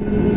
you